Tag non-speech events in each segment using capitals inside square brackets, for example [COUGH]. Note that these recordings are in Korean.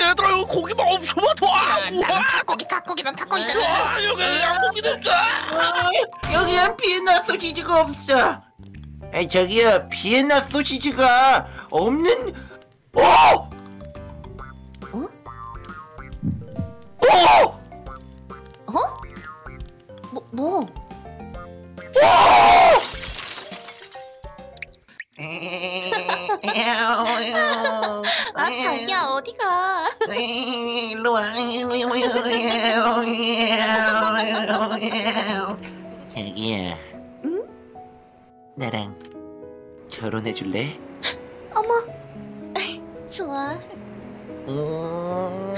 얘들아 이거 고기만 엄청 많다. 와, 닭고기 닭고기 난 닭고기 닭고기 와, 여기 양고기 냄새. 여기엔 비엔나 소시지가 없어. 에 저기요 비엔나 소시지가 없는. 오! 어? 오! 어? 뭐 뭐? 자기야. 응? 나랑 결혼해 줄래? 어머 좋아 음.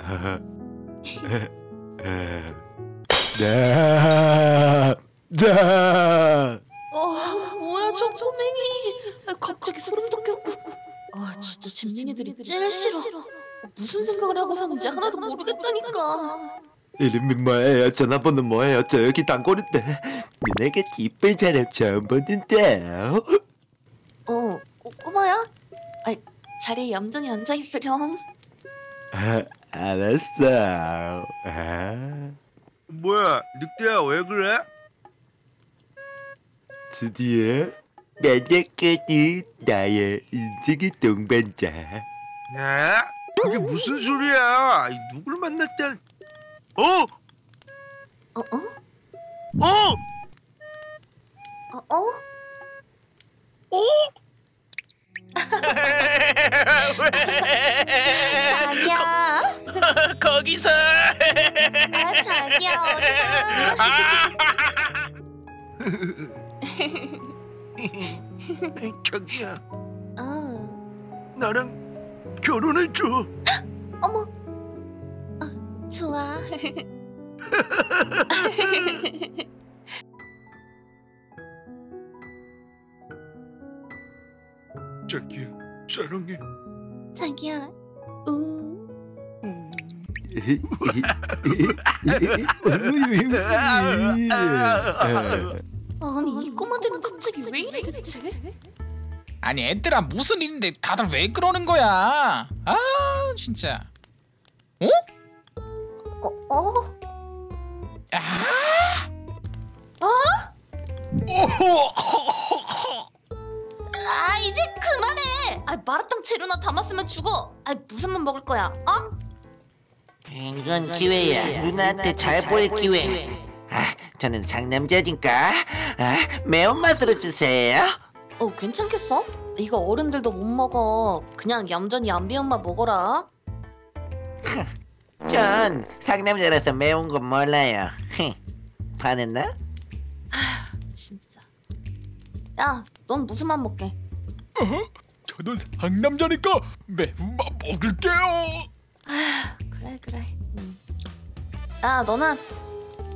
음. 네. 네. 어 뭐야 저 꼬맹이 아, 갑자기 소름 돋겠고 아 진짜 잼민이들이 제일 싫어 어, 무슨 생각을 하고 사는지 하나도 모르겠다니까 이름이 뭐예요? 전화번호 뭐예요? 저 여기 단골인데 내게 뒷불 사람 처음 보는데요. 어 꼬, 꼬마야? 아 자리에 얌전히 앉아있으렴 아, 알았어. 아, 뭐야, 늑대야 왜 그래? 드디어 만났거든 나의 인생의 동반자. 네? 그게 무슨 소리야? 이 누굴 만났다? 어? 어? 어? 어? 어? 어? 어? 자기야 거기서 아 자기야 어디가 아! 자기야 어 나랑 결혼해줘. 어머. 어, 좋아. [LAUGHS] 자기야 사랑해. 자기야 우. 아니 이 꼬마들은 갑자기 왜 이래 대체 아니 애들아 무슨 일인데 다들 왜 그러는 거야? 아 진짜. 어? 어? 어? 아! [LAUGHS] 아 이제 그만해 아 마라탕 재료나 담았으면 죽어 아 무슨 맘 먹을 거야 어? 이건 기회야. 누나한테 잘 보일 기회. 아, 저는 상남자니까 아, 매운맛으로 주세요. 어 괜찮겠어? 이거 어른들도 못 먹어 그냥 얌전히 안 매운 맛 먹어라 [LAUGHS] 전 상남자라서 매운 건 몰라요. [LAUGHS] 화냈나? 진짜 야 넌 무슨 맛 먹게 저는 상남자니까 매운맛 먹을게요. 아 그래 그래 음. 야 너는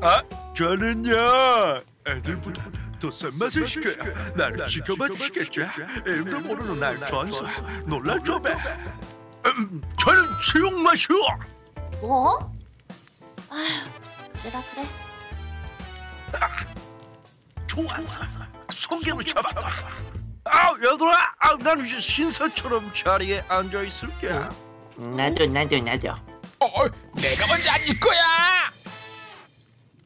아 저는요 애들보다 더센 맛을 시켜야. 나를 지켜 봐 주시겠죠 이름도 모르는 날 좋아서 놀랄 줄 배. 음, 저는 지옥 맛이요 뭐? 아휴 그래라 그래. 좋았어 성경을 잡았다. 아 얘들아 아, 나는 이제 신사처럼 자리에 앉아 있을게. 나도 나도 나도. 어, 내가 먼저 앉을 거야.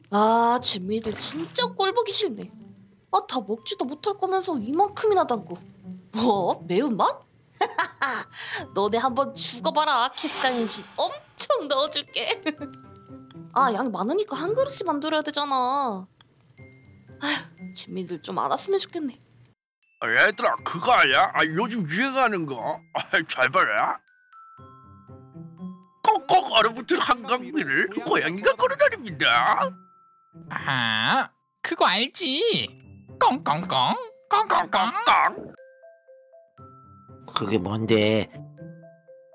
아 잼미들 진짜 꼴보기 싫네 아 다 먹지도 못할 거면서 이만큼이나 담고 뭐? 매운맛? [LAUGHS] 너네 한번 죽어봐라 캡사이신 엄청 넣어줄게 [LAUGHS] 아 양이 많으니까 한 그릇씩 만들어야 되잖아 아휴 잼미들 좀 알았으면 좋겠네 아, 얘들아 그거 아니야? 아, 요즘 유행하는 거. 아, 잘 봐라. 꼭꼭 얼어붙은 한강비를 고양이가 걸어다닙니다. 아 그거 알지? 꽁꽁꽁 꽁꽁꽁. 깡깡. 그게 뭔데?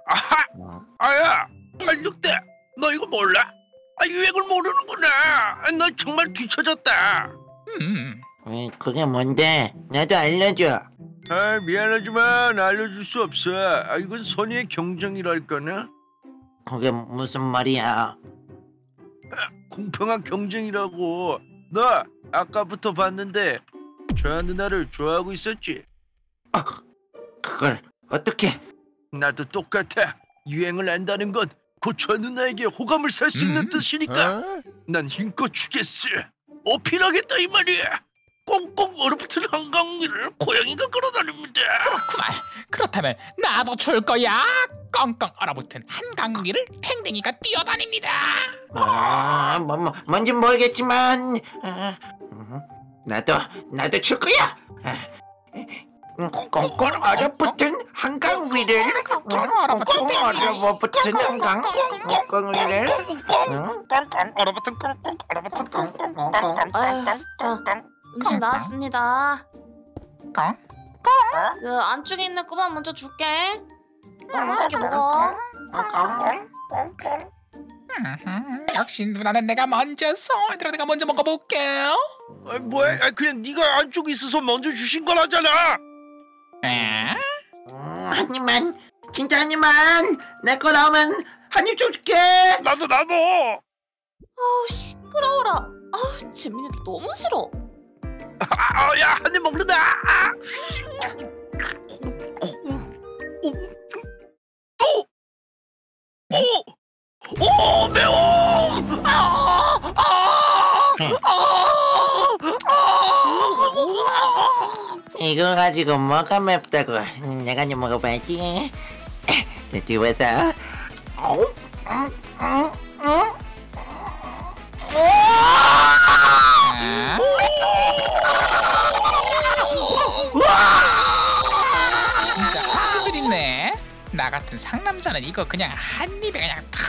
아하, 어? 아야, 아, 늑대, 너 이거 몰라? 아, 유행을 모르는구나. 아, 너 정말 뒤처졌다. 음. 에, 그게 뭔데? 나도 알려줘. 아, 미안하지만 알려줄 수 없어. 아, 이건 선의의 경쟁이랄까나. 그게 무슨 말이야? 공평한 경쟁이라고. 너 아까부터 봤는데 조야 누나를 좋아하고 있었지? 그걸 어떻게? 나도 똑같아. 유행을 안다는 건 고조 누나에게 호감을 살 수 있는 음? 뜻이니까 난 힘껏 주겠어. 어필하겠다 이 말이야. 꽁꽁 얼어붙은 한강위를 고양이가 걸어다닙니다. 그만. 그렇다면 나도 줄 거야. 꽁꽁 얼어붙은 한강 위를 탱탱이가 뛰어다닙니다. 아, 뭐, 뭐, 뭔진 모르겠지만 아, 음, 나도 나도 줄 거야. 아, 음, 꽁꽁 얼어붙은 한강 위를 꽁꽁 얼어붙은 한강 꽁꽁 위를 응? 얼어붙은 꽁꽁 얼어붙은 꽁꽁 자, 음식 나왔습니다. 꽁. 그 안쪽에 있는 꼬만 먼저 줄게. 어, 맛있게 먹어. 음, 역시 누나는 내가 먼저서 얘들아 내가 먼저 먹어볼게요. 아, 뭐야? 아, 그냥 네가 안쪽에 있어서 먼저 주신 거라잖아. 에? 음, 한 입만 진짜 한 입만 내 거 나오면 한입 좀 줄게. 나도 나도. 아우 시끄러워라. 아우 재민이도 너무 싫어. 아, 아, 야, 한입 먹는다. 아. 오, 오, 오, 매워. 아, 아, 아, 아. 이거 가지고 뭐가 맵다고 내가 좀 먹어봐야지. 자, 뒤에서 아? 진짜 혼수들 있네. 나 같은 상남자는 이거 그냥 한 입에 그냥 탁.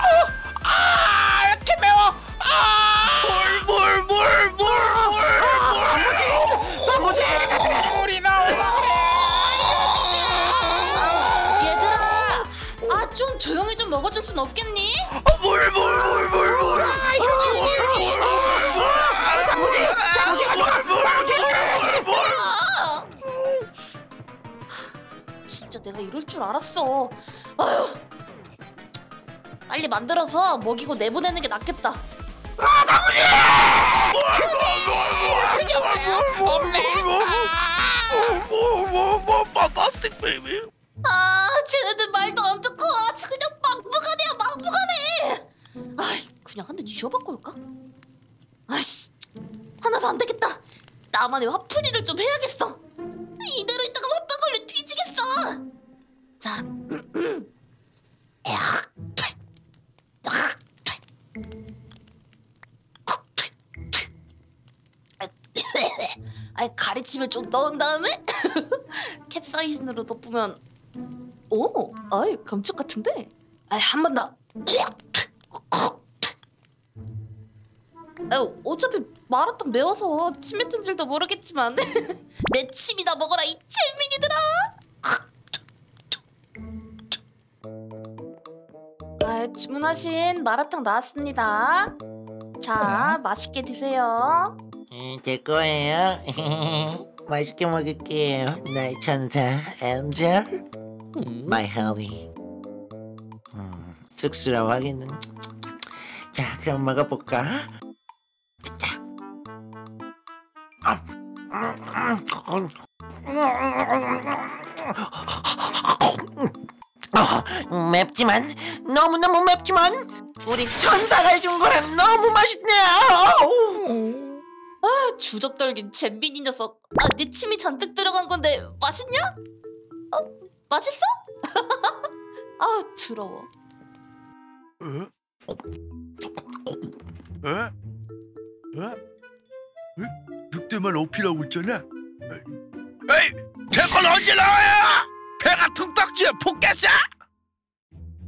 어, 아, 이렇게 매워. 아, 물, 물, 물, 물, 물, 물. 물이 나오네. 아 얘들아. 아 좀 조용히 좀 먹어줄 순 없겠니? 진짜 내가 이럴 줄 알았어. 아휴. 빨리 만들어서 먹이고 내보내는 게 낫겠다. Fantastic, baby. 아, 쟤네들 말도 안 듣고 아주 그냥 막무가내야 막무가내. 아이, 그냥 한 대 쥐어받고 올까? 아이씨, 하나도 안 되겠다. 나만의 화풀이를 좀 해야겠어. 가리침을 좀 넣은 다음에 [LAUGHS] 캡사이신으로 덮으면 오, 아이 감쪽 같은데. 아이 한 번 더. 아유, 어차피 마라탕 매워서 침 뱉은 줄도 모르겠지만 [LAUGHS] 내 침이나 먹어라 이 잼민이들아. 아, 주문하신 마라탕 나왔습니다. 자, 맛있게 드세요. 음, 제 거예요. [LAUGHS] 맛있게 먹을게요. 나의 천사 angel, my 헬리. 음, 쑥스러워 하기는. 자, 그럼 먹어볼까? 자. 아, 음, 음. 맵지만 너무너무 맵지만 우리 천사가 해준 거라 너무 맛있네요. 아, 주접떨긴 잼민이 녀석. 아, 내 침이 잔뜩 들어간 건데 맛있냐? 어, 맛있어? [LAUGHS] 아, 더러워. 에? 에? 에? 에? 늑대만 어필하고 있잖아. 에이, 제건 언제 나와요? 배가 툭딱지에 폭겠어?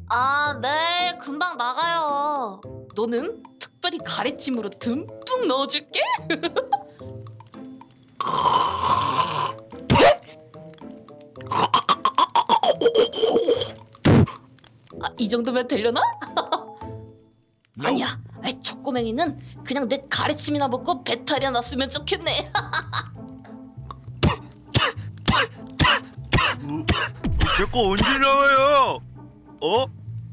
아, 네, 금방 나가요. 너는 특별히 가래찜으로 듬뿍 넣어줄게. 아, 이 정도면 되려나? 아니야, 아이, 저 꼬맹이는 그냥 내 가래찜이나 먹고 배탈이나 났으면 좋겠네. 제거 언제 나와요? 어?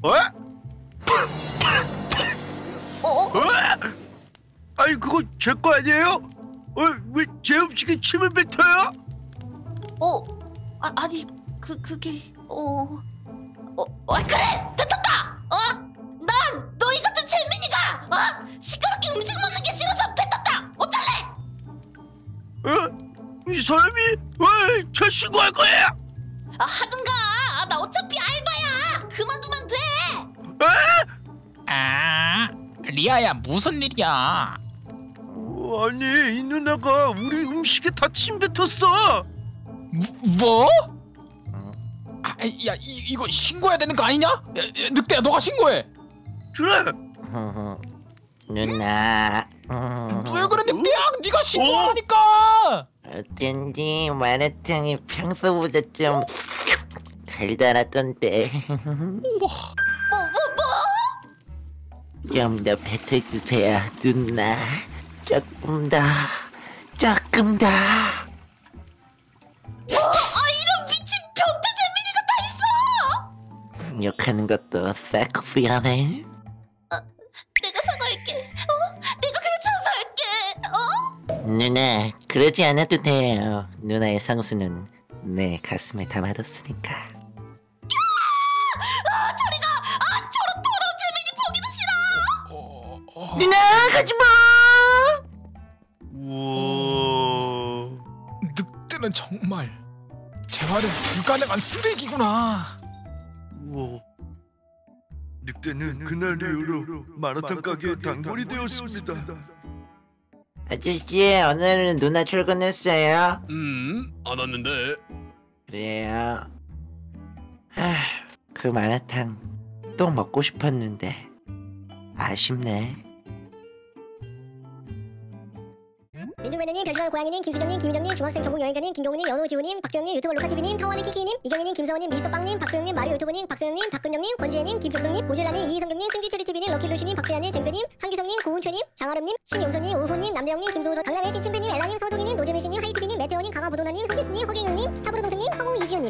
어? 아니 그거 제 거 아니에요? 어, 왜제 음식에 침을 뱉어요? 어, 아, 아니 그 그게 어, 어, 어 그래 뱉었다. 어, 난 너희 같은 잼민이가 어 시끄럽게 음식 먹는 게 싫어서 뱉었다. 어쩔래? 어? 이 사람이 왜 저 신고할 거예요? 아 하든가. 아, 나 어차피 리아야 무슨 일이야 어, 아니 이 누나가 우리 음식에 다 침 뱉었어. 뭐? 아, 야 이, 이거 신고해야 되는 거 아니냐? 야, 야, 늑대야 너가 신고해 그래. [LAUGHS] 누나 왜 그래 늑대야 네가 신고하니까 어쩐지 마라탕이 평소보다 좀 달달하던데? 좀 더 뱉어주세요 누나 조금 더 조금 더아 이런 미친 변태 잼민이가 다 있어. 욕하는 것도 섹시하네 내가 사과할게. 어, 내가 그냥 청소할게. 어? 누나 그러지 않아도 돼요 누나의 상수는 내 가슴에 담아뒀으니까 누나 가지마 우와. 늑대는 정말 재활은 불가능한 쓰레기구나 우와. 늑대는 그날 이후로 마라탕 가게의 단골이 되었습니다. 아저씨 오늘은 누나 출근했어요? 음, 안 왔는데. 그래요 아, 그 마라탕 또 먹고 싶었는데 아쉽네 민둥매너님, 별지만 고양이님, 김수정님, 김유정님, 중학생 전국 여행자님, 김경우님, 연호지우님, 박주영님, 유튜버 로카TV님, 타원의 키키님, 이경희님, 김서원님, 미소빵님, 박소영님, 마리오 유튜버님, 박소영님, 박근영님, 권지혜님, 김종동님, 보질라님, 이희성경님, 승지체리TV님, 럭키루시님, 박주야님, 쟁드님, 한규성님, 고은최님, 장아름님, 신용선님, 우후님, 남대영님, 김도우서, 강남의 찌침배님, 엘라님, 서동희님, 노재민씨님, 하이티비님, 메테오님, 강화부도나님, 허기스님, 허경영님, 사부르동생님, 성우 이지훈님